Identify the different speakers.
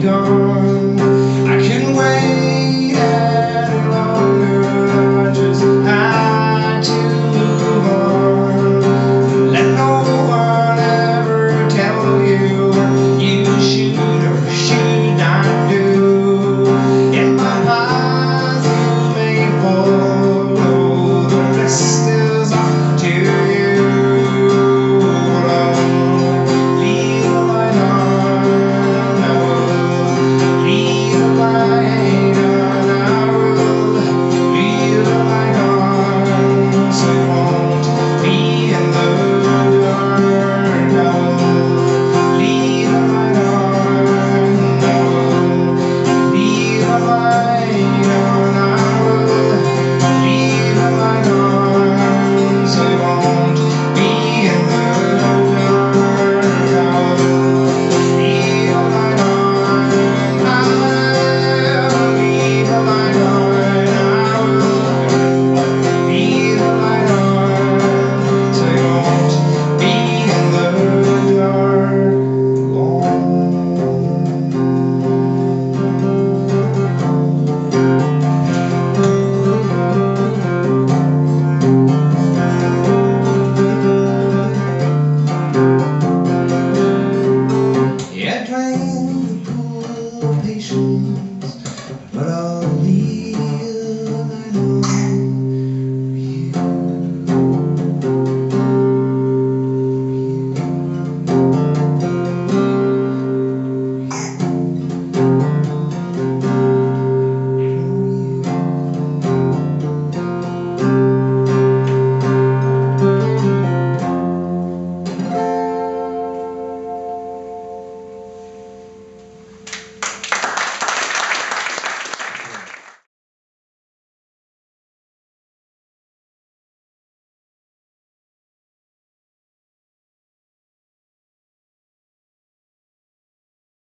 Speaker 1: gone.